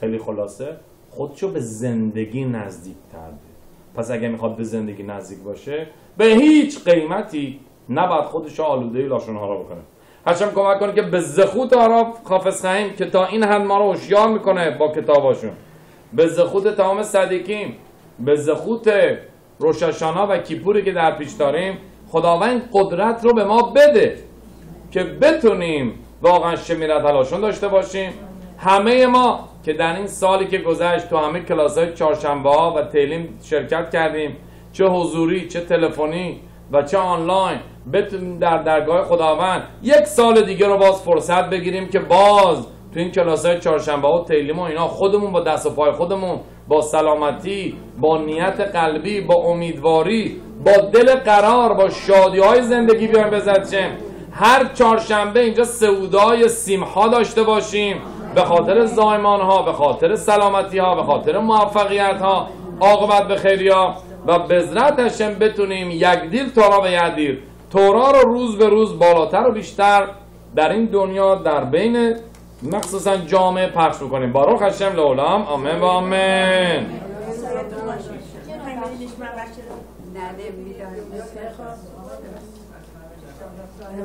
خیلی خلاصه خودشو به زندگی نزدیک کرده پس اگه می‌خواد به زندگی نزدیک باشه به هیچ قیمتی نباید خودشو آلوده لاشون ها رو بکنه. هرچند کمک کنه که به زخوت آراب خافظ خیم که تا این حد ما رو هوشیار می‌کنه با کتاباشون. به زخوت تمام صدیقیم به زخوت روششانا و کیپوری که در پیش داریم خداوند قدرت رو به ما بده که بتونیم واقعا شمیرت علاشون داشته باشیم. همه ما که در این سالی که گذشت تو همه کلاس های چهارشنبه ها و تیلیم شرکت کردیم چه حضوری چه تلفنی و چه آنلاین. در درگاه خداوند یک سال دیگه رو باز فرصت بگیریم که باز تو این کلاس های چهارشنبه ها و تیلیم و اینا خودمون با دست و پای خودمون با سلامتی با نیت قلبی با امیدواری با دل قرار با شادی های زندگی بیایم بزدشیم هر چهارشنبه اینجا سعودای سیمها داشته باشیم. به خاطر زایمان ها به خاطر سلامتی ها به خاطر موفقیت ها عاقبت به خیریا و بذرت هشم بتونیم یک دیل تورا به دیل. تورا رو روز به روز بالاتر و بیشتر در این دنیا در بین مخصوصا جامعه پخش بکنیم باروخ هشم لولام. آمین و آمین. نه